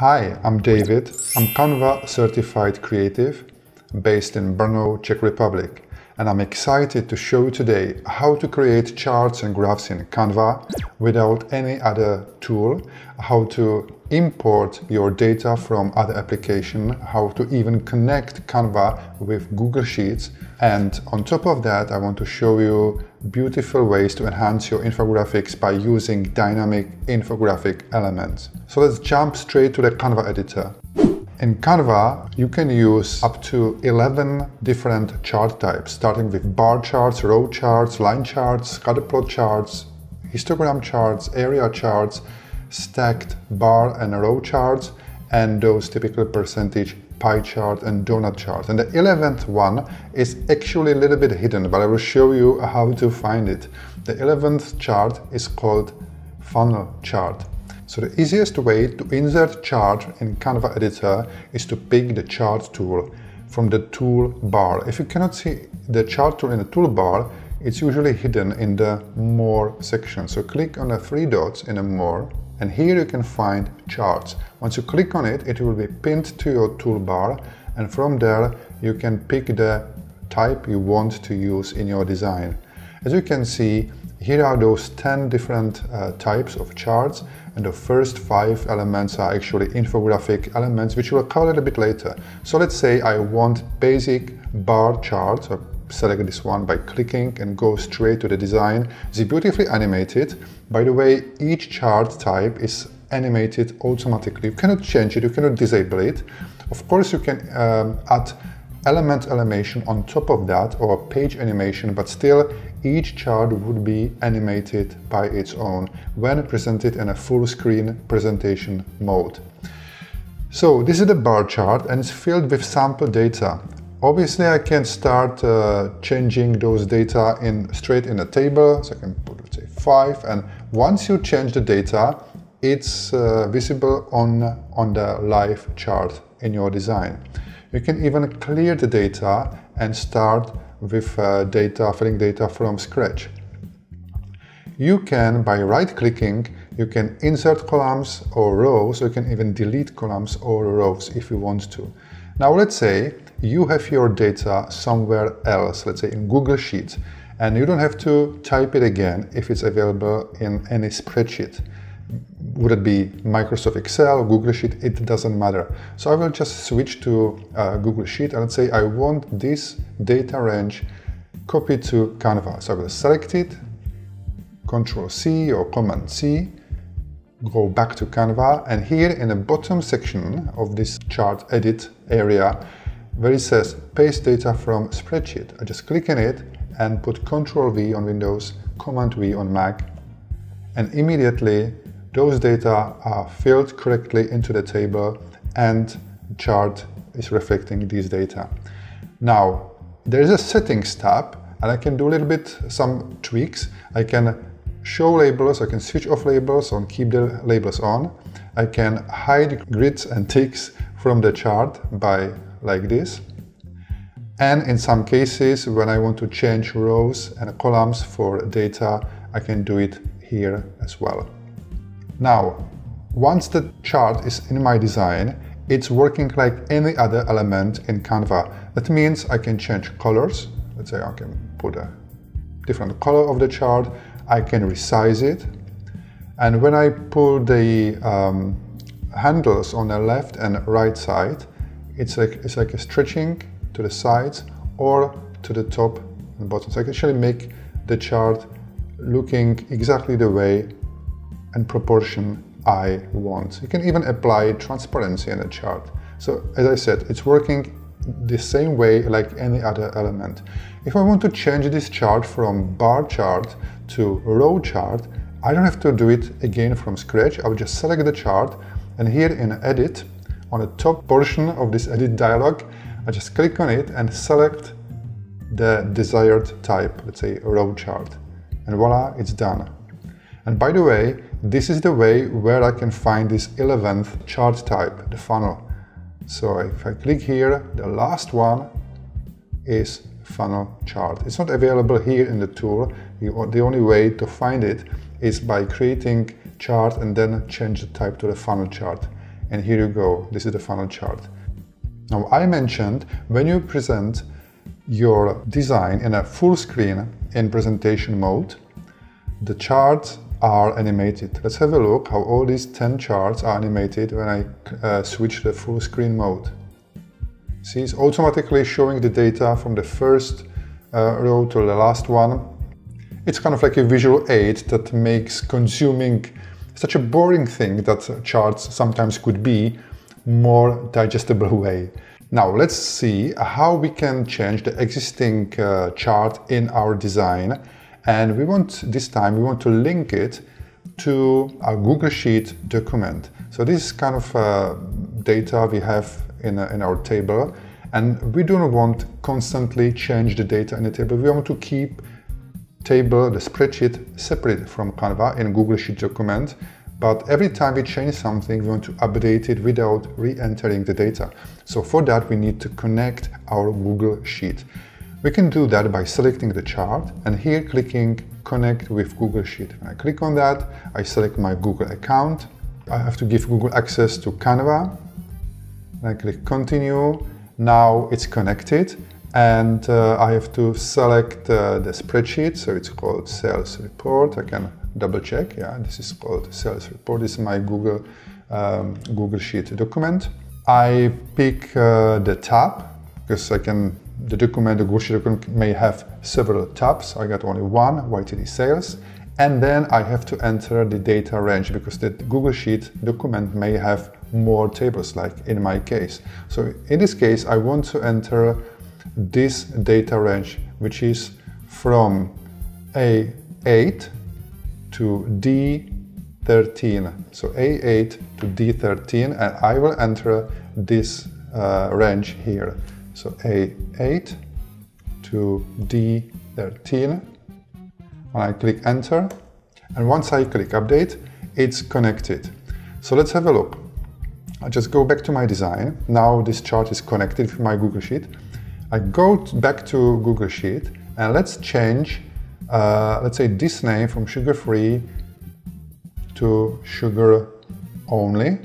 Hi, I'm David. I'm Canva certified creative based in Brno, Czech Republic. And I'm excited to show you today how to create charts and graphs in Canva without any other tool, how to import your data from other application, how to even connect Canva with Google Sheets. And on top of that, I want to show you beautiful ways to enhance your infographics by using dynamic infographic elements. So let's jump straight to the Canva editor. In Canva, you can use up to 11 different chart types, starting with bar charts, row charts, line charts, scatter plot charts, histogram charts, area charts, stacked bar and row charts, and those typical percentage pie chart and donut chart. And the 11th one is actually a little bit hidden, but I will show you how to find it. The 11th chart is called funnel chart. So the easiest way to insert chart in Canva editor is to pick the chart tool from the toolbar. If you cannot see the chart tool in the toolbar, it's usually hidden in the more section. So click on the three dots in the more and here you can find charts. Once you click on it, it will be pinned to your toolbar and from there you can pick the type you want to use in your design. As you can see, here are those 10 different uh, types of charts and the first five elements are actually infographic elements which we'll cover a little bit later. So let's say I want basic bar charts so select this one by clicking and go straight to the design. It's beautifully animated. By the way, each chart type is animated automatically. You cannot change it, you cannot disable it. Of course, you can um, add element animation on top of that or page animation, but still each chart would be animated by its own when presented in a full screen presentation mode. So this is the bar chart and it's filled with sample data. Obviously I can start uh, changing those data in straight in a table, so I can put let's say 5 and once you change the data it's uh, visible on, on the live chart in your design. You can even clear the data and start with uh, data, filling data from scratch. You can, by right-clicking, you can insert columns or rows, you can even delete columns or rows if you want to. Now let's say you have your data somewhere else, let's say in Google Sheets, and you don't have to type it again if it's available in any spreadsheet would it be Microsoft Excel, Google Sheet, it doesn't matter. So I will just switch to uh, Google Sheet and say I want this data range copied to Canva. So I will select it, Control C or Command C, go back to Canva and here in the bottom section of this chart edit area where it says paste data from spreadsheet, I just click on it and put Control V on Windows, Command V on Mac and immediately those data are filled correctly into the table and chart is reflecting these data. Now, there is a settings tab and I can do a little bit some tweaks. I can show labels, I can switch off labels and keep the labels on. I can hide grids and ticks from the chart by like this. And in some cases, when I want to change rows and columns for data, I can do it here as well. Now, once the chart is in my design, it's working like any other element in Canva. That means I can change colors. Let's say I can put a different color of the chart. I can resize it. And when I pull the um, handles on the left and right side, it's like, it's like a stretching to the sides or to the top and bottom. So I can actually make the chart looking exactly the way and proportion I want. You can even apply transparency in a chart. So as I said, it's working the same way like any other element. If I want to change this chart from bar chart to row chart, I don't have to do it again from scratch. I will just select the chart and here in edit, on the top portion of this edit dialog, I just click on it and select the desired type, let's say row chart. And voila, it's done. And by the way, this is the way where I can find this 11th chart type, the funnel. So if I click here, the last one is funnel chart. It's not available here in the tool. The only way to find it is by creating chart and then change the type to the funnel chart. and here you go, this is the funnel chart. Now I mentioned when you present your design in a full screen in presentation mode, the charts are animated. Let's have a look how all these 10 charts are animated when I uh, switch the full screen mode. See, it's automatically showing the data from the first uh, row to the last one. It's kind of like a visual aid that makes consuming such a boring thing that charts sometimes could be more digestible way. Now let's see how we can change the existing uh, chart in our design and we want this time we want to link it to a Google Sheet document. So this is kind of uh, data we have in, in our table and we don't want constantly change the data in the table. We want to keep table, the spreadsheet separate from Canva in Google Sheet document but every time we change something, we want to update it without re-entering the data. So for that, we need to connect our Google Sheet. We can do that by selecting the chart and here clicking connect with Google Sheet. When I click on that, I select my Google account. I have to give Google access to Canva. I click continue. Now it's connected and uh, I have to select uh, the spreadsheet. So it's called sales report. I can double check. Yeah, this is called sales report. This is my Google um, Google Sheet document. I pick uh, the tab because I can the document, the Google Sheet document may have several tabs. I got only one, YTD sales. And then I have to enter the data range because the Google Sheet document may have more tables like in my case. So in this case, I want to enter this data range, which is from A8 to D13. So A8 to D13, and I will enter this uh, range here. So A8 to D13. And I click enter. And once I click update, it's connected. So let's have a look. I just go back to my design. Now this chart is connected with my Google Sheet. I go back to Google Sheet and let's change uh, let's say this name from sugar free to sugar only.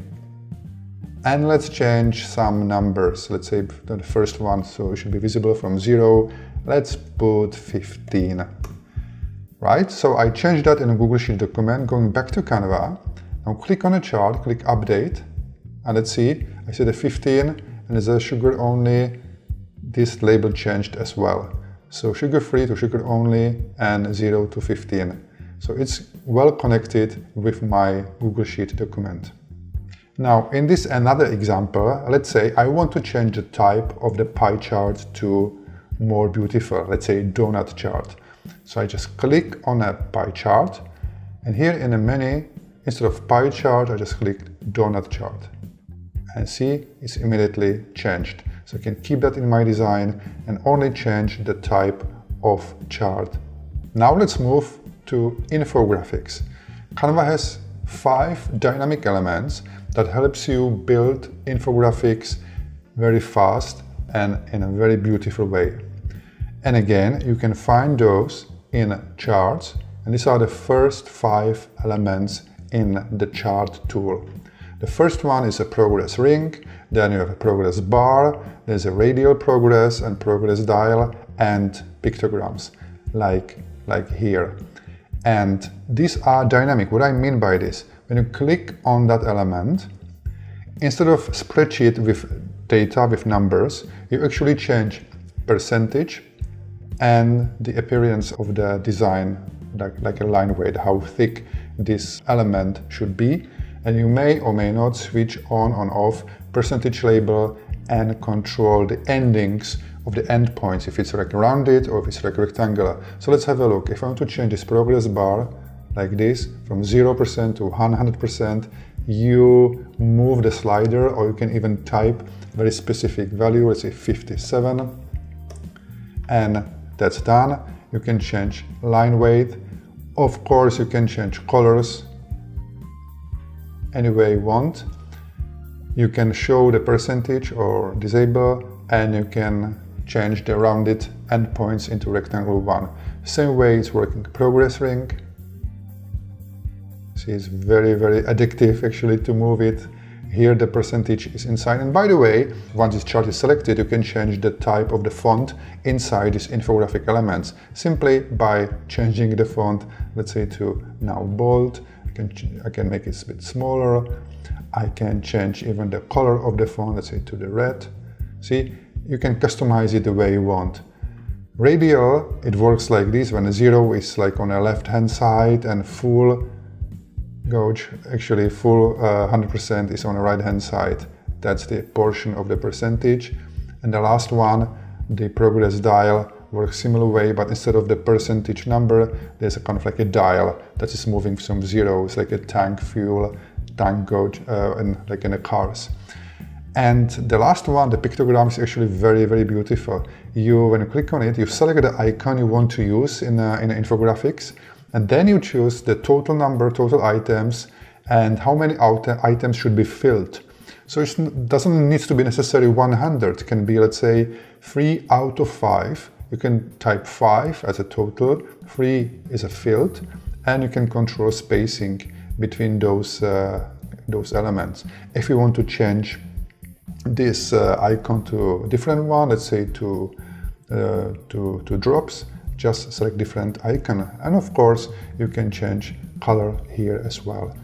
And let's change some numbers. Let's say the first one, so it should be visible from zero. Let's put 15. Right, so I changed that in a Google Sheet document, going back to Canva. Now click on a chart, click update, and let's see, I see the 15, and there's a sugar only, this label changed as well. So sugar-free to sugar-only and 0 to 15. So it's well connected with my Google Sheet document. Now, in this another example, let's say I want to change the type of the pie chart to more beautiful, let's say donut chart. So I just click on a pie chart and here in the menu, instead of pie chart, I just click donut chart and see it's immediately changed. So I can keep that in my design and only change the type of chart. Now let's move to infographics. Canva has five dynamic elements that helps you build infographics very fast and in a very beautiful way. And again, you can find those in charts and these are the first five elements in the chart tool. The first one is a progress ring, then you have a progress bar, there's a radial progress and progress dial and pictograms like, like here. And these are dynamic. What I mean by this, when you click on that element, instead of spreadsheet with data, with numbers, you actually change percentage and the appearance of the design, like, like a line weight, how thick this element should be and you may or may not switch on or off percentage label and control the endings of the endpoints if it's like rounded or if it's like rectangular. So let's have a look. If I want to change this progress bar like this from 0% to 100%, you move the slider or you can even type very specific value, let's say 57, and that's done. You can change line weight. Of course, you can change colors any way you want. You can show the percentage or disable and you can change the rounded endpoints into rectangle one. Same way it's working progress ring. See, it's very, very addictive actually to move it here the percentage is inside. And by the way, once this chart is selected, you can change the type of the font inside these infographic elements simply by changing the font, let's say to now bold. I can, I can make it a bit smaller. I can change even the color of the font, let's say to the red. See, you can customize it the way you want. Radial, it works like this, when a zero is like on the left hand side and full gauge, actually full 100% uh, is on the right hand side. That's the portion of the percentage. And the last one, the progress dial, works similar way, but instead of the percentage number, there's a kind of like a dial that is moving from zeros, like a tank fuel, tank gauge, uh, and like in the cars. And the last one, the pictogram, is actually very, very beautiful. You, when you click on it, you select the icon you want to use in, uh, in infographics, and then you choose the total number, total items, and how many items should be filled. So it doesn't need to be necessarily 100. It can be, let's say, 3 out of 5. You can type 5 as a total, 3 is a field, and you can control spacing between those, uh, those elements. If you want to change this uh, icon to a different one, let's say to, uh, to, to drops, just select different icon. And of course, you can change color here as well.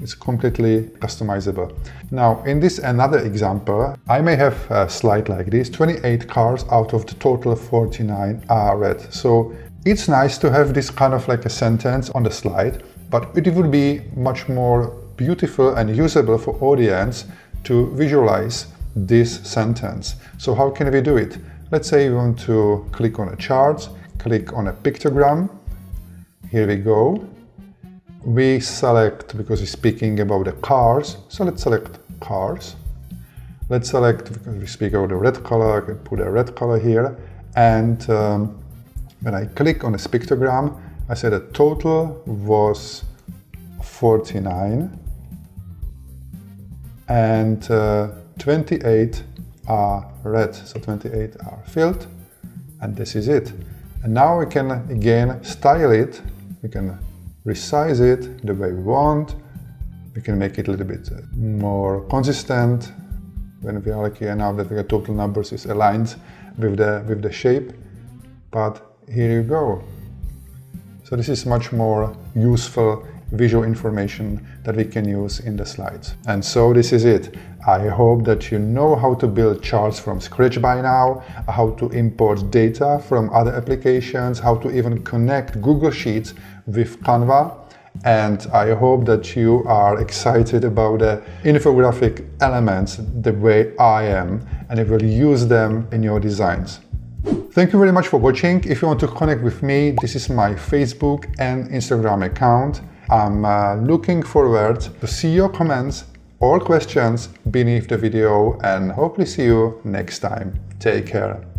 It's completely customizable. Now, in this another example, I may have a slide like this, 28 cars out of the total 49 are red. So it's nice to have this kind of like a sentence on the slide, but it would be much more beautiful and usable for audience to visualize this sentence. So how can we do it? Let's say we want to click on a chart, click on a pictogram. Here we go. We select, because we're speaking about the cars, so let's select cars. Let's select, because we speak about the red color, I can put a red color here. And um, when I click on this pictogram, I say the total was 49 and uh, 28 are red, so 28 are filled, and this is it. And now we can again style it, we can resize it the way we want, we can make it a little bit uh, more consistent. When we are here now that the total numbers is aligned with the, with the shape, but here you go. So this is much more useful visual information that we can use in the slides. And so this is it. I hope that you know how to build charts from scratch by now, how to import data from other applications, how to even connect Google Sheets with Canva. And I hope that you are excited about the infographic elements the way I am, and you will use them in your designs. Thank you very much for watching. If you want to connect with me, this is my Facebook and Instagram account. I'm uh, looking forward to see your comments or questions beneath the video and hopefully see you next time. Take care.